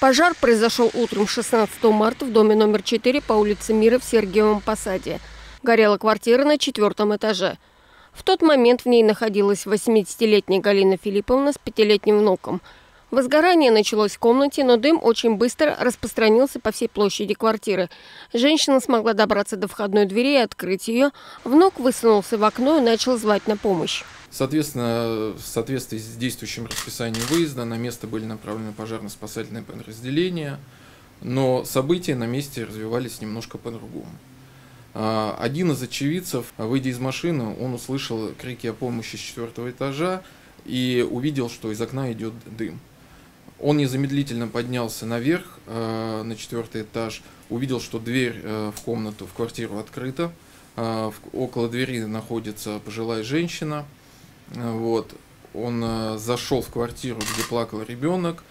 Пожар произошел утром 16 марта в доме номер 4 по улице Мира в Сергиевом Посаде. Горела квартира на четвертом этаже. В тот момент в ней находилась 80-летняя Галина Филипповна с пятилетним внуком. Возгорание началось в комнате, но дым очень быстро распространился по всей площади квартиры. Женщина смогла добраться до входной двери и открыть ее. Внук высунулся в окно и начал звать на помощь. Соответственно, в соответствии с действующим расписанием выезда на место были направлены пожарно-спасательные подразделения, но события на месте развивались немножко по-другому. А, один из очевидцев, выйдя из машины, он услышал крики о помощи с четвертого этажа и увидел, что из окна идет дым. Он незамедлительно поднялся наверх, а, на четвертый этаж, увидел, что дверь э, в комнату, в квартиру открыта. А, около двери находится пожилая женщина – вот. Он э, зашел в квартиру, где плакал ребенок,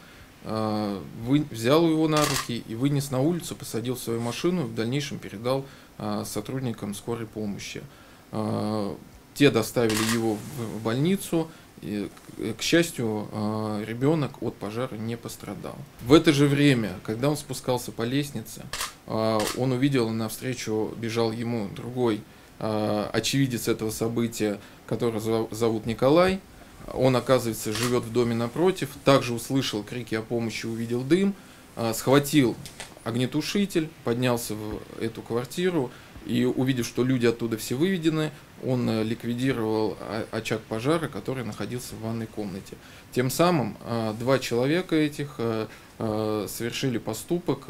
э, вы, взял его на руки и вынес на улицу, посадил в свою машину и в дальнейшем передал э, сотрудникам скорой помощи. Э, те доставили его в больницу, и, к счастью, э, ребенок от пожара не пострадал. В это же время, когда он спускался по лестнице, э, он увидел, навстречу бежал ему другой э, очевидец этого события, которого зовут Николай. Он, оказывается, живет в доме напротив, также услышал крики о помощи, увидел дым, а, схватил огнетушитель, поднялся в эту квартиру и, увидев, что люди оттуда все выведены, он э, ликвидировал очаг пожара, который находился в ванной комнате. Тем самым а, два человека этих э, э, совершили поступок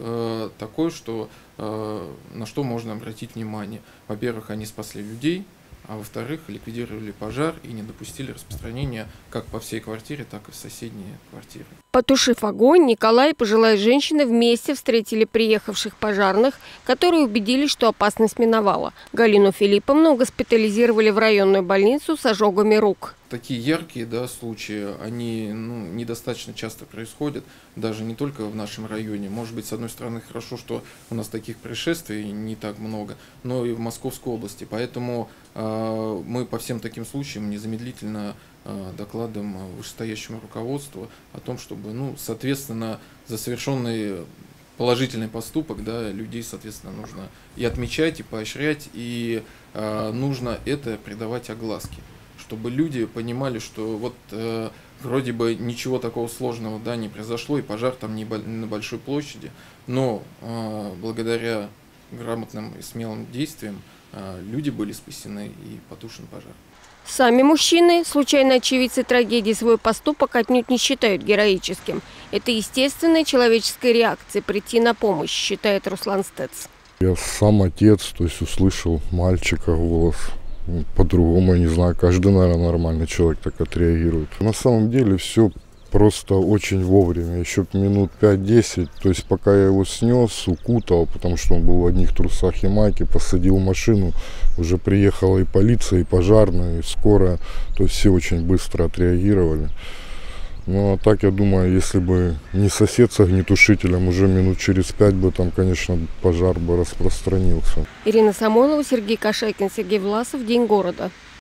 такой, что, на что можно обратить внимание. Во-первых, они спасли людей, а во-вторых, ликвидировали пожар и не допустили распространения как по всей квартире, так и в соседние квартиры. Потушив огонь, Николай и пожилая женщина вместе встретили приехавших пожарных, которые убедились, что опасность миновала. Галину Филипповну госпитализировали в районную больницу с ожогами рук такие яркие да, случаи, они ну, недостаточно часто происходят, даже не только в нашем районе. Может быть, с одной стороны, хорошо, что у нас таких происшествий не так много, но и в Московской области. Поэтому э, мы по всем таким случаям незамедлительно э, докладываем вышестоящему руководству о том, чтобы, ну, соответственно, за совершенный положительный поступок, да, людей, соответственно, нужно и отмечать, и поощрять, и э, нужно это придавать огласке чтобы люди понимали, что вот э, вроде бы ничего такого сложного да, не произошло, и пожар там не на большой площади, но э, благодаря грамотным и смелым действиям э, люди были спасены и потушен пожар. Сами мужчины, случайно очевидцы трагедии, свой поступок отнюдь не считают героическим. Это естественная человеческая реакция прийти на помощь, считает Руслан Стец. Я сам отец, то есть услышал мальчика голос по-другому, я не знаю, каждый, наверное, нормальный человек так отреагирует. На самом деле все просто очень вовремя, еще минут 5-10, то есть пока я его снес, укутал, потому что он был в одних трусах и майке, посадил машину, уже приехала и полиция, и пожарная, и скорая, то есть все очень быстро отреагировали. Ну а так, я думаю, если бы не сосед с огнетушителем, уже минут через пять бы там, конечно, пожар бы распространился. Ирина Самойлова, Сергей Кашайкин, Сергей Власов. День города.